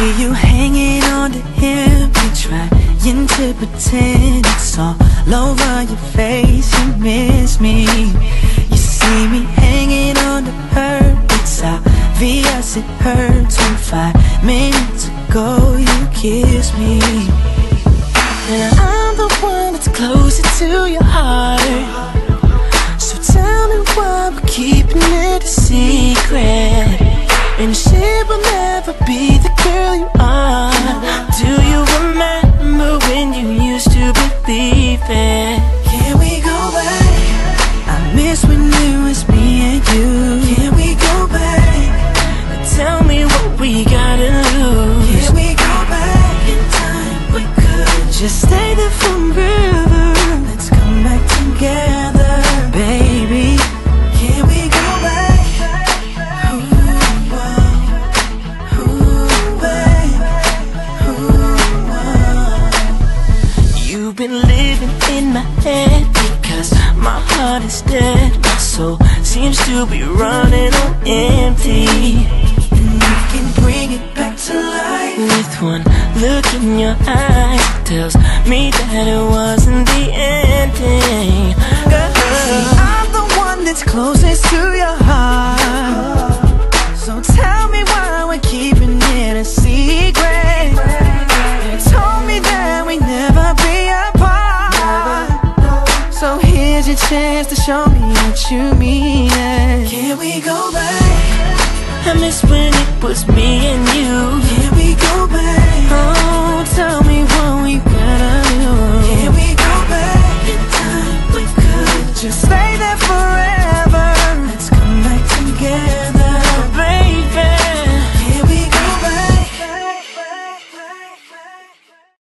see you hanging on to him. You trying to pretend it's all over your face. You miss me. You see me hanging on to her. It's obvious it hurts when five minutes ago You kissed me. And I'm the one that's closer to your heart. So tell me why we're keeping it a secret. And she will never be the girl you are. Do you remember when you used to believe it? Can we go back? I miss when it was me and you. Can we go back? Tell me what we gotta lose. Can we go back in time? We could just stay there forever. Let's come back together, in my head because my heart is dead. My soul seems to be running on empty. And you can bring it back to life with one look in your eyes. Tells me that it wasn't the ending. Chance to show me that you mean it. Can we go back? I miss when it was me and you.